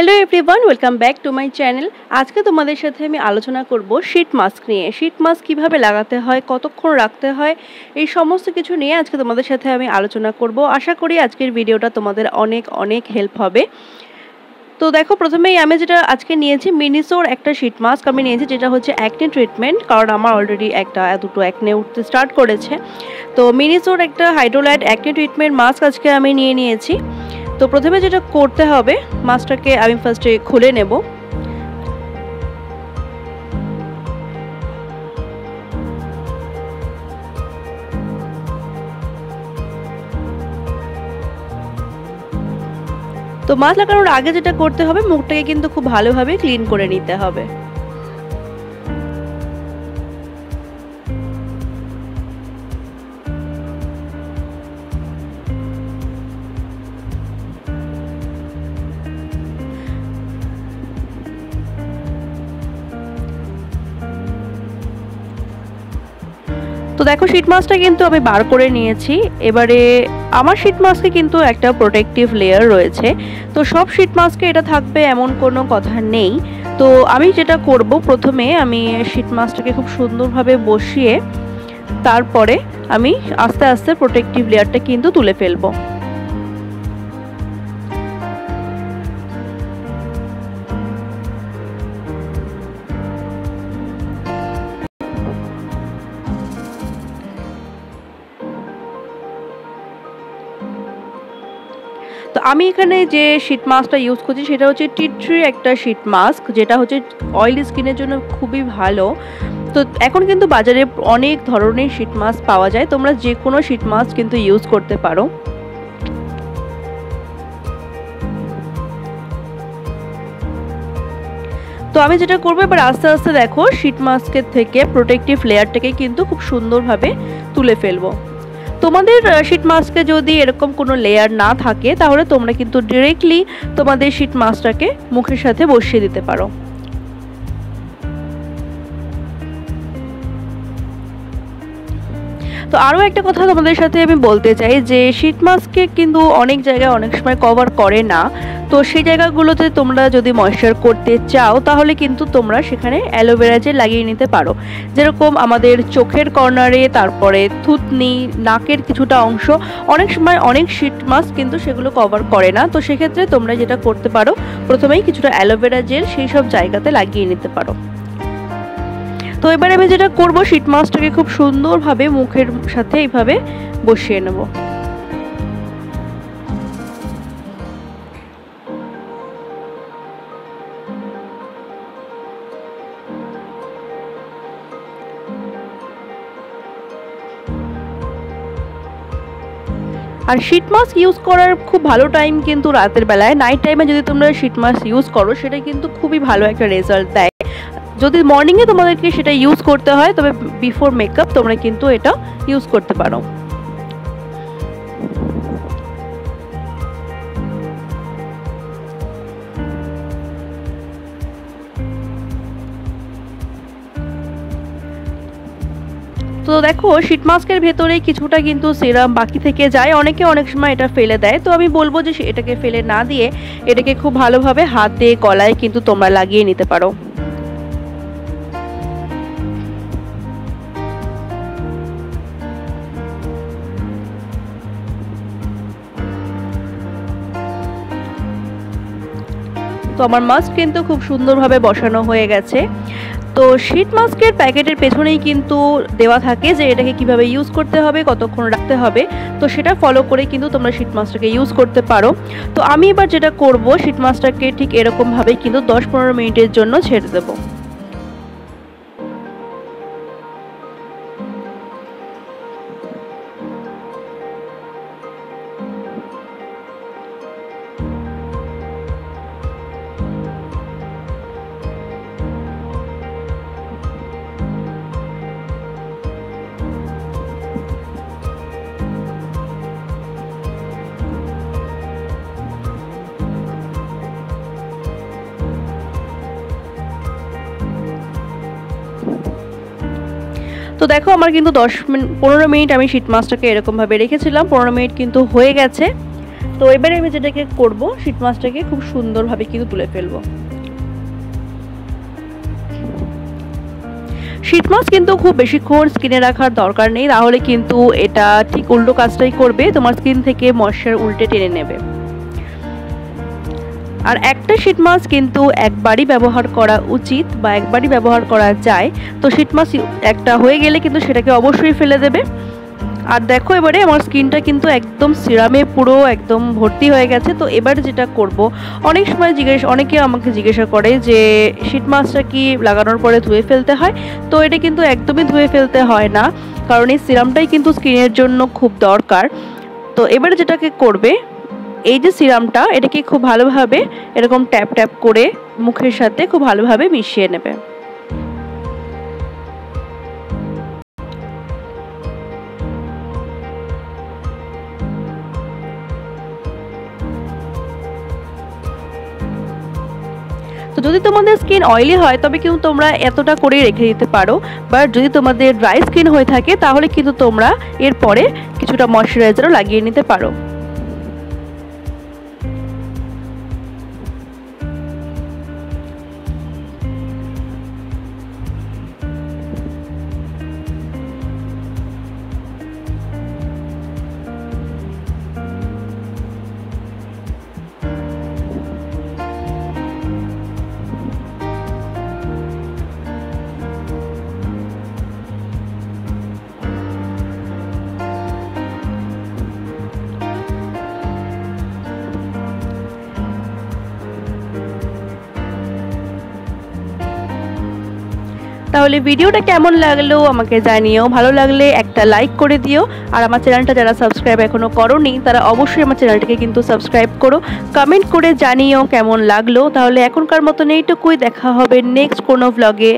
Hello everyone welcome back to my channel আজকে তোমাদের সাথে আমি আলোচনা করব শীট মাস্ক নিয়ে। শীট মাস্ক কীভাবে লাগাতে হয়, কতক্ষণ রাখতে হয়, এই সমস্ত কিছু নিয়ে আজকে তোমাদের সাথে আমি আলোচনা করব। আশা করি আজকের ভিডিওটা তোমাদের অনেক অনেক হেল্প হবে। তো দেখো, প্রথমেই আমি যেটা আজকে নিয়েছি মিনিসোর একটা শীট মাস্ক আমি নিয়েছি, যেটা হচ্ছে অ্যাকনে ট্রিটমেন্ট কারণ আমার অলরেডি একটা, দুটো অ্যাকনে উঠতে স্টার্ট করেছে। তো মিনিসোর একটা হাইড্রোলাইট অ্যাকনে ট্রিটমেন্ট মাস্ক আজকে আমি নিয়ে নিয়েছি। তো প্রথমে যেটা করতে হবে মাছটাকে আমি ফার্স্টে খুলে নেব। তো মাছ লাগানোর আগে যেটা করতে হবে, মুখটাকে কিন্তু খুব ভালোভাবে ক্লিন করে নিতে হবে। তো দেখো শীত মাস্কটা কিন্তু আমি বার করে নিয়েছি। এবারে আমার শীত মাস্কে কিন্তু একটা প্রোটেকটিভ লেয়ার রয়েছে। তো সব শীত মাস্কে এটা থাকবে এমন কোনো কথা নেই। তো আমি যেটা করব, প্রথমে আমি শীত খুব সুন্দরভাবে বসিয়ে তারপরে আমি আস্তে আস্তে প্রোটেকটিভ লেয়ারটা কিন্তু তুলে ফেলব। আমি এখানে যে শীট মাস্কটা ইউজ করছি, সেটা হচ্ছে টিট্রির একটা শীট মাস্ক যেটা হচ্ছে অয়েলি স্কিনের জন্য খুবই ভালো। তো এখন কিন্তু বাজারে অনেক ধরনের শীট মাস্ক পাওয়া যায়। তোমরা যে কোনো শীট মাস্ক কিন্তু ইউজ করতে পারো। তো আমি যেটা করব, এবার আস্তে আস্তে দেখো শীট মাস্কের থেকে প্রোটেক্টিভ লেয়ারটাকে কিন্তু খুব সুন্দরভাবে তুলে ফেলব। তোমাদের শীট মাস্কে যদি এরকম কোনো লেয়ার না থাকে, তাহলে তোমরা কিন্তু ডিরেক্টলি তোমাদের শীট মাস্কটাকে মুখের সাথে বসিয়ে দিতে পারো। তো আরও একটা কথা তোমাদের সাথে আমি বলতে চাই যে শীট মাস্কে কিন্তু অনেক জায়গায় অনেক সময় কভার করে না। তো সেই জায়গাগুলোতে তোমরা যদি ময়শ্চার করতে চাও, তাহলে কিন্তু তোমরা সেখানে অ্যালোভেরা জেল লাগিয়ে নিতে পারো। যেরকম আমাদের চোখের কর্নারে, তারপরে থুতনি, নাকের কিছুটা অংশ, অনেক সময় অনেক শীট মাস্ক কিন্তু সেগুলো কভার করে না। তো সেক্ষেত্রে তোমরা যেটা করতে পারো, প্রথমেই কিছুটা অ্যালোভেরা জেল সেই সব জায়গাতে লাগিয়ে নিতে পারো। তো এবার আমি যেটা করব শীট মাছটাকে খুব সুন্দরভাবে মুখের সাথে এইভাবে বসিয়ে নেব। আর শীট মাস্ক ইউজ করার খুব ভালো টাইম কিন্তু রাতের বেলায়। নাইট টাইমে যদি তোমরা শীট মাস্ক ইউজ করো, সেটা কিন্তু খুবই ভালো একটা রেজাল্ট দেয়। যদি মর্নিংয়ে তোমাদেরকে সেটা ইউজ করতে হয়, তবে বিফোর মেকআপ তোমরা কিন্তু এটা ইউজ করতে পারো। তো দেখো শীট মাস্কের ভেতরে কিছুটা কিন্তু সিরাম বাকি থেকে যায়। অনেকে অনেক সময় এটা ফেলে দেয়। তো আমি বলব যে, এটাকে ফেলে না দিয়ে এটাকে খুব ভালোভাবে হাতে গলায় কিন্তু তোমরা লাগিয়ে নিতে পারো। তো আমার মাস্ক কিন্তু খুব সুন্দরভাবে বসানো হয়ে গেছে। তো শীট মাস্কের প্যাকেটের পেছনেই কিন্তু দেওয়া থাকে যে এটাকে কীভাবে ইউজ করতে হবে, কতক্ষণ রাখতে হবে। তো সেটা ফলো করে কিন্তু তোমরা শীট মাস্কটাকে ইউজ করতে পারো। তো আমি এবার যেটা করব শীট মাস্কটাকে ঠিক এরকমভাবেই কিন্তু দশ পনেরো মিনিটের জন্য ছেড়ে দেবো। তো দেখো, আমার কিন্তু দশ মিনিট পনেরো মিনিট আমি শীট মাছটাকে এরকমভাবে রেখেছিলাম। পনেরো মিনিট কিন্তু হয়ে গেছে। তো এবারে আমি যেটাকে করব শীত মাছটাকে খুব সুন্দরভাবে কিন্তু তুলে ফেলব। শীত মাছ কিন্তু খুব বেশিক্ষণ স্কিনে রাখার দরকার নেই। তাহলে কিন্তু এটা ঠিক উল্টো কাজটাই করবে। তোমার স্কিন থেকে ময়শ্চার উল্টে টেনে নেবে। আর একটা শীত মাছ কিন্তু একবারই ব্যবহার করা উচিত বা একবারই ব্যবহার করা যায়। তো শীত মাছ একটা হয়ে গেলে কিন্তু সেটাকে অবশ্যই ফেলে দেবে। আর দেখো এবারে আমার স্কিনটা কিন্তু একদম সিরামে পুরো একদম ভর্তি হয়ে গেছে। তো এবারে যেটা করব, অনেক সময় জিজ্ঞেস, অনেকে আমাকে জিজ্ঞাসা করে যে শীত মাছটা কি লাগানোর পরে ধুয়ে ফেলতে হয়? তো এটা কিন্তু একদমই ধুয়ে ফেলতে হয় না, কারণ এই সিরামটাই কিন্তু স্কিনের জন্য খুব দরকার। তো এবারে যেটাকে করবে এই যে সিরামটা, এটাকে খুব ভালোভাবে এরকম ট্যাপ ট্যাপ করে মুখের সাথে খুব ভালোভাবে মিশিয়ে নেবে। তো যদি তোমাদের স্কিন অয়েলি হয়, তবে কিন্তু তোমরা এতটা করেই রেখে দিতে পারো। বাট যদি তোমাদের ড্রাই স্কিন হয়ে থাকে, তাহলে কিন্তু তোমরা এরপরে কিছুটা ময়শ্চারাইজারও লাগিয়ে নিতে পারো। তাহলে ভিডিওটা কেমন লাগল আমাকে জানিও। ভালো লাগলে একটা লাইক করে দিও। আর আমার চ্যানেলটা যারা সাবস্ক্রাইব এখনও করনি, তারা অবশ্যই আমার চ্যানেলটাকে কিন্তু সাবস্ক্রাইব করো। কমেন্ট করে জানিও কেমন লাগল। তাহলে এখনকার মতন এইটুকুই। দেখা হবে নেক্সট কোনো ব্লগে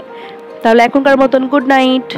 তাহলে এখনকার মতন গুড নাইট